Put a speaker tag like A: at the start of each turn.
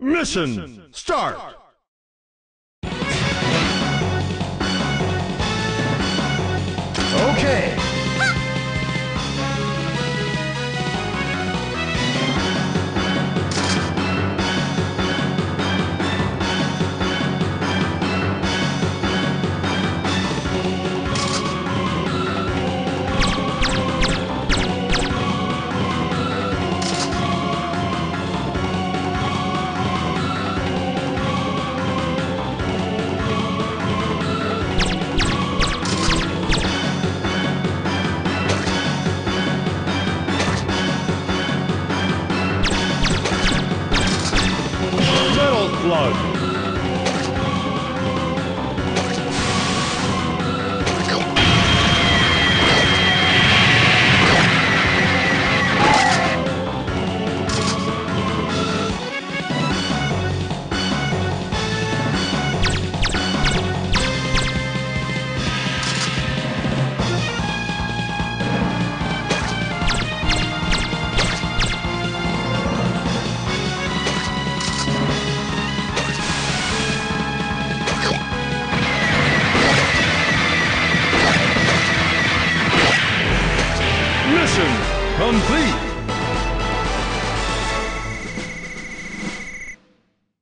A: Mission start! Metal complete!